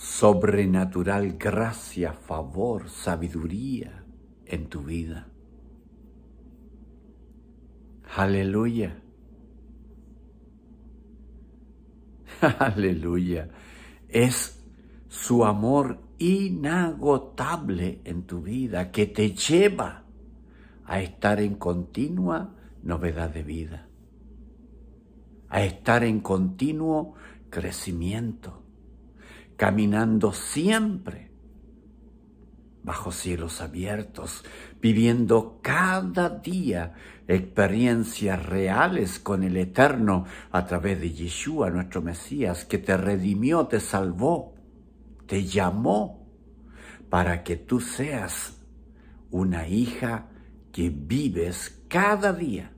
sobrenatural gracia, favor, sabiduría en tu vida. Aleluya. Aleluya. Es su amor inagotable en tu vida que te lleva a estar en continua novedad de vida, a estar en continuo crecimiento, caminando siempre bajo cielos abiertos, viviendo cada día experiencias reales con el Eterno a través de Yeshua, nuestro Mesías, que te redimió, te salvó, te llamó para que tú seas una hija que vives cada día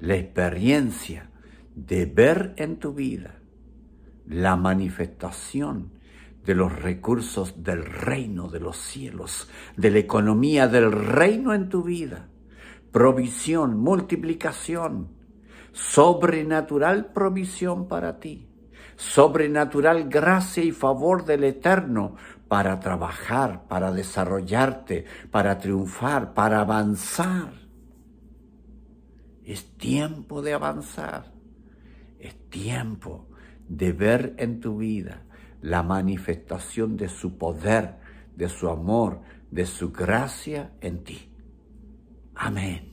la experiencia de ver en tu vida la manifestación de los recursos del reino de los cielos, de la economía del reino en tu vida, provisión, multiplicación, sobrenatural provisión para ti, sobrenatural gracia y favor del Eterno para trabajar, para desarrollarte, para triunfar, para avanzar. Es tiempo de avanzar, es tiempo de ver en tu vida la manifestación de su poder, de su amor, de su gracia en ti. Amén.